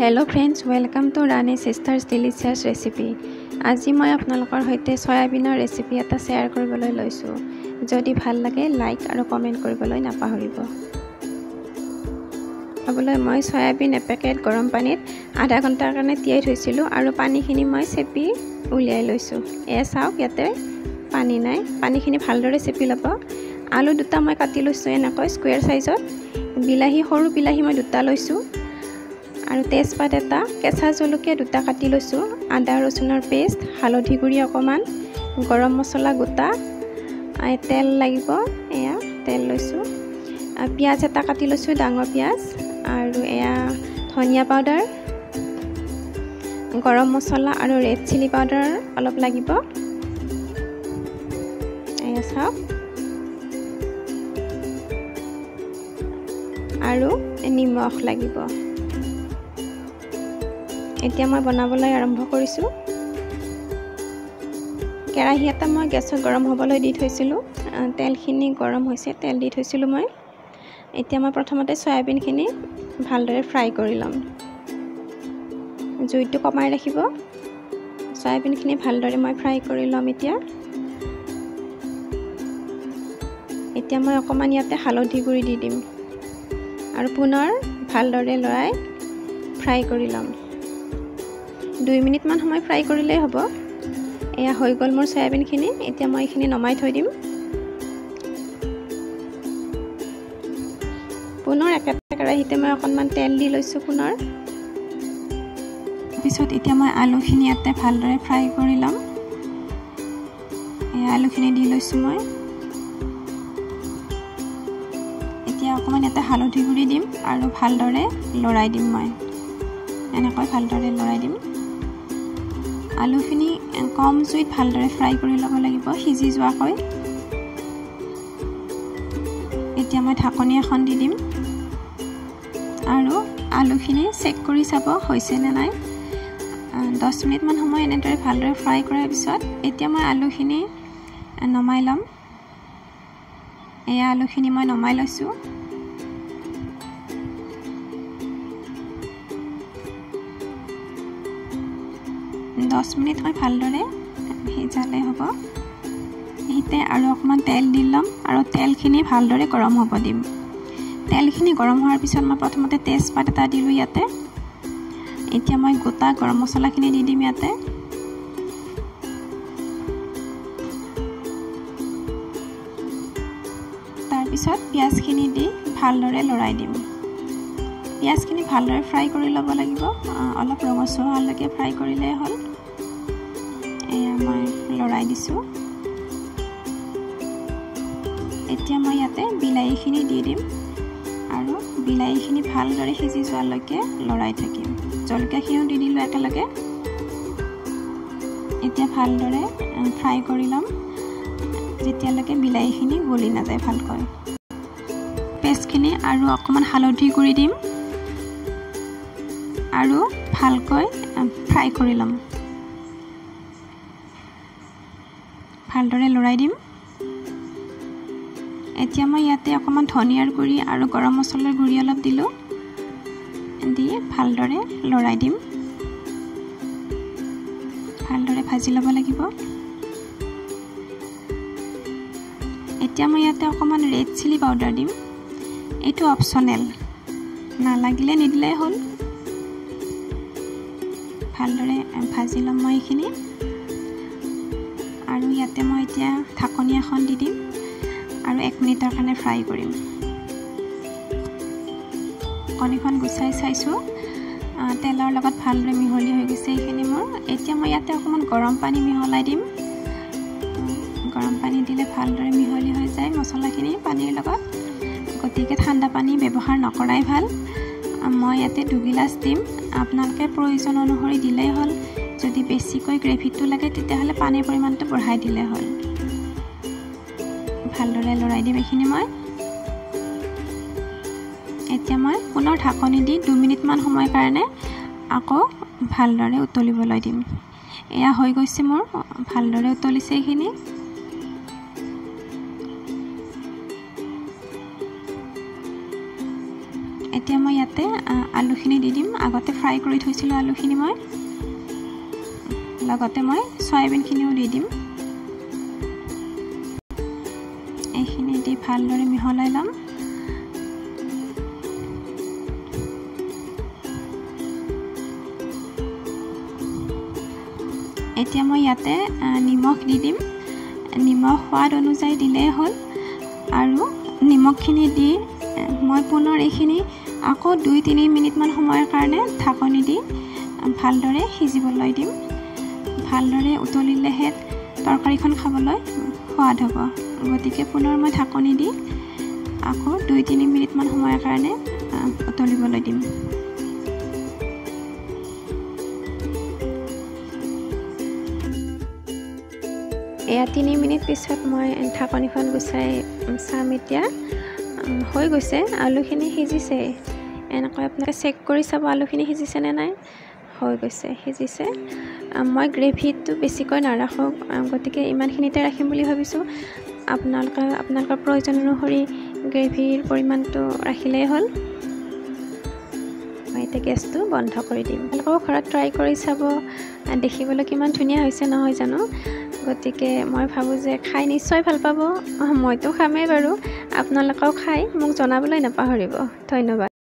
Hello' friends welcome to Rani sisters delicious recipe আজি মই আপোনালোকৰ সৈতে চয়াবিনৰ ৰেচিপি এটা শ্বেয়াৰ কৰিবলৈ লৈছোঁ। যদি ভাল লাগে লাইক আৰু কমেণ্ট কৰিবলৈ নাপাহৰিব। খাবলৈ মই চয়াবিন এপেকেট গৰম পানীত আধা ঘণ্টাৰ কাৰণে তিয়াই থৈছিলোঁ আৰু পানীখিনি মই চেপি উলিয়াই লৈছোঁ। এয়া চাওক ইয়াতে পানী নাই। পানীখিনি ভালদৰে চেপি ল'ব। আলু দুটা মই কাটি লৈছোঁ এনেকৈ স্কুৱেৰ চাইজত বিলাহী সৰু বিলাহী মই দুটা লৈছোঁ। আৰু তেজপাত এটা কেঁচা জলকীয়া দুটা কাটি লৈছোঁ আদা ৰচুনৰ পেষ্ট হালধি গুড়ি অকণমান গৰম মছলা গোটা তেল লাগিব এয়া তেল লৈছোঁ। পিঁয়াজ এটা কাটি লৈছোঁ ডাঙৰ পিঁয়াজ আৰু এয়া ধনিয়া পাউডাৰ গৰম মছলা আৰু ৰেড চিলি পাউডাৰ অলপ লাগিব। এয়া চাওক। আৰু নিমখ লাগিব। এতিয়া মই বনাবলৈ আৰম্ভ কৰিছোঁ। কেৰাহী এটা মই গেছত গৰম হ'বলৈ দি থৈছিলোঁ। তেলখিনি গৰম হৈছে তেল দি থৈছিলোঁ মই। এতিয়া মই প্ৰথমতে চয়াবিনখিনি ভালদৰে ফ্ৰাই কৰি ল'ম। জুইটো কমাই ৰাখিব। চয়াবিনখিনি ভালদৰে মই ফ্ৰাই কৰি ল'ম এতিয়া। এতিয়া মই অকণমান ইয়াতে হালধি গুড়ি দি দিম। আৰু পুনৰ ভালদৰে লৰাই ফ্ৰাই কৰি ল'ম। দুই মিনিটমান সময় ফ্ৰাই কৰিলেই হ'ব। এয়া হৈ গ'ল মোৰ চয়াবিনখিনি। এতিয়া মই এইখিনি নমাই থৈ দিম। পুনৰ একেটা কেৰাহীতে মই অকণমান তেল দি লৈছোঁ পুনৰ। তাৰপিছত এতিয়া মই আলুখিনি ইয়াতে ভালদৰে ফ্ৰাই কৰি ল'ম। এই আলুখিনি দি লৈছোঁ মই। এতিয়া অকণমান ইয়াতে হালধি গুড়ি দিম আৰু ভালদৰে লৰাই দিম মই। এনেকৈ ভালদৰে লৰাই দিম। আলুখিনি কম জুইত ভালদৰে ফ্ৰাই কৰি ল'ব লাগিব সিজি যোৱাকৈ। এতিয়া মই ঢাকনি এখন দি দিম। আৰু আলুখিনি চেক কৰি চাব হৈছেনে নাই। দহ মিনিটমান সময় এনেদৰে ভালদৰে ফ্ৰাই কৰাৰ পিছত এতিয়া মই আলুখিনি নমাই ল'ম। এয়া আলুখিনি মই নমাই লৈছোঁ। দহ মিনিট মই ভালদৰে সিজালে হ'ব। সিতে আৰু অকণমান তেল দি ল'ম আৰু তেলখিনি ভালদৰে গৰম হ'ব দিম। তেলখিনি গৰম হোৱাৰ পিছত মই প্ৰথমতে তেজপাত এটা দিলোঁ ইয়াতে। এতিয়া মই গোটা গৰম মছলাখিনি দি দিম ইয়াতে। তাৰপিছত পিঁয়াজখিনি দি ভালদৰে লৰাই দিম। পিঁয়াজখিনি ভালদৰে ফ্ৰাই কৰি ল'ব লাগিব। অলপ ৰঙচুৱা হোৱালৈকে ফ্ৰাই কৰিলেই হ'ল। মই লৰাই দিছোঁ। এতিয়া মই ইয়াতে বিলাহীখিনি দি দিম আৰু বিলাহীখিনি ভালদৰে সিজি যোৱালৈকে লৰাই থাকিম। জলকীয়াখিনিও দি দিলোঁ একেলগে। এতিয়া ভালদৰে ফ্ৰাই কৰি ল'ম যেতিয়ালৈকে বিলাহীখিনি গলি নাযায় ভালকৈ। পেষ্টখিনি আৰু অকণমান হালধি গুড়ি দিম আৰু ভালকৈ ফ্ৰাই কৰি ল'ম। ভালদৰে লৰাই দিম। এতিয়া মই ইয়াতে অকণমান ধনিয়াৰ গুড়ি আৰু গৰম মছলাৰ গুড়ি অলপ দিলোঁ। দি ভালদৰে লৰাই দিম। ভালদৰে ভাজি ল'ব লাগিব। এতিয়া মই ইয়াতে অকণমান ৰেড চিলি পাউডাৰ দিম। এইটো অপশ্যনেল নালাগিলে নিদিলেই হ'ল। ভালদৰে ভাজি ল'ম মই এইখিনি। আৰু ইয়াতে মই এতিয়া ঢাকনি এখন দি দিম আৰু এক মিনিটৰ কাৰণে ফ্ৰাই কৰিম। কণীখন গুচাই চাইছোঁ। তেলৰ লগত ভালদৰে মিহলি হৈ গৈছে এইখিনি মোৰ। এতিয়া মই ইয়াতে অকণমান গৰম পানী মিহলাই দিম। গৰম পানী দিলে ভালদৰে মিহলি হৈ যায় মছলাখিনি পানীৰ লগত। গতিকে ঠাণ্ডা পানী ব্যৱহাৰ নকৰাই ভাল। মই ইয়াতে দুগিলাচ দিম। আপোনালোকে প্ৰয়োজন অনুসৰি দিলেই হ'ল। যদি বেছিকৈ গ্ৰেভিটো লাগে তেতিয়াহ'লে পানীৰ পৰিমাণটো বঢ়াই দিলে হ'ল ভালদৰে লৰাই দিম এইখিনি মই। এতিয়া মই পুনৰ ঢাকনি দি দুমিনিটমান সময়ৰ কাৰণে আকৌ ভালদৰে উতলিবলৈ দিম। এয়া হৈ গৈছে মোৰ ভালদৰে উতলিছে এইখিনি। এতিয়া মই ইয়াতে আলুখিনি দি দিম। আগতে ফ্ৰাই কৰি থৈছিলোঁ আলুখিনি মই। লগতে মই চয়াবিনখিনিও দি দিম। এইখিনি দি ভালদৰে মিহলাই ল'ম। এতিয়া মই ইয়াতে নিমখ দি দিম। নিমখ সোৱাদ অনুযায়ী দিলেই হ'ল। আৰু নিমখখিনি দি মই পুনৰ এইখিনি আকৌ দুই তিনি মিনিটমান সময়ৰ কাৰণে ঢাকনি দি ভালদৰে সিজিবলৈ দিম। ভালদৰে উতলিলেহে তৰকাৰীখন খাবলৈ সোৱাদ হ'ব। গতিকে পুনৰ মই ঢাকনি দি আকৌ দুই তিনি মিনিটমান সময়ৰ কাৰণে উতলিবলৈ দিম। এয়া তিনি মিনিট পিছত মই ঢাকনিখন গুচাই চাম এতিয়া। হৈ গৈছে। আলুখিনি সিজিছে। এনেকৈ আপোনালোকে চেক কৰি চাব আলুখিনি সিজিছেনে নাই। হৈ গৈছে সিজিছে। মই গ্ৰেভিটো বেছিকৈ নাৰাখোঁ গতিকে ইমানখিনিতে ৰাখিম বুলি ভাবিছোঁ। আপোনালোকে আপোনালোকৰ প্ৰয়োজন অনুসৰি গ্ৰেভিৰ পৰিমাণটো ৰাখিলেই হ'ল। মই এতিয়া গেছটো বন্ধ কৰি দিম। আপোনালোকেও ঘৰত ট্ৰাই কৰি চাব দেখিবলৈ কিমান ধুনীয়া হৈছে নহয় জানো? গতিকে মই ভাবোঁ যে খাই নিশ্চয় ভাল পাব। মইতো খামেই বাৰু। আপোনালোকেও খাই মোক জনাবলৈ নাপাহৰিব। ধন্যবাদ।